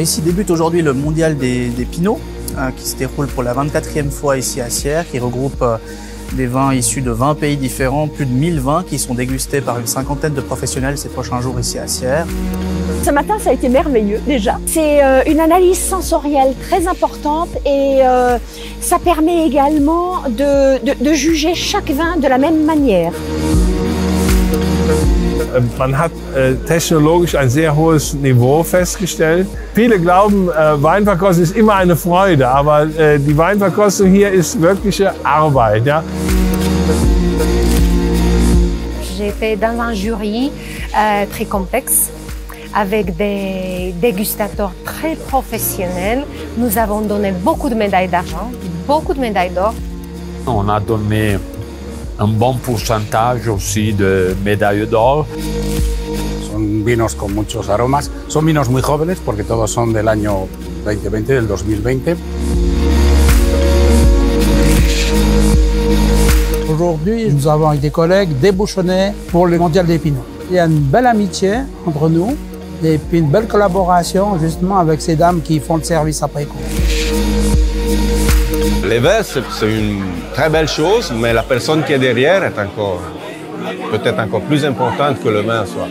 ici débute aujourd'hui le mondial des, Pinots, euh, qui se déroule pour la 24e fois ici à Sierre, qui regroupe euh, des vins issus de 20 pays différents, plus de 1000 vins qui sont dégustés par une cinquantaine de professionnels ces prochains jours ici à Sierre. Ce matin, ça a été merveilleux déjà. C'est euh, une analyse sensorielle très importante et euh, ça permet également de juger chaque vin de la même manière. Man hat äh, technologisch ein sehr hohes Niveau festgestellt. Viele glauben, äh, Weinverkostung ist immer eine Freude, aber äh, die Weinverkostung hier ist wirkliche Arbeit. Ja? J'étais dans un jury euh, très complexe avec des dégustateurs très professionnels. Nous avons donné beaucoup de médailles d'argent, beaucoup de médailles d'or. On a donné un bon pourcentage aussi de médailles d'or. Son vinos con muchos aromas. Son vinos muy jóvenes porque todos son del año 2020, del 2020. Aujourd'hui, nous avons avec des collègues débouchonnés pour le Mondial des Pinots. Il y a une belle amitié entre nous et puis une belle collaboration justement avec ces dames qui font le service après coup. Les vins, c'est une très belle chose, mais la personne qui est derrière est encore peut-être encore plus importante que le vin en soi.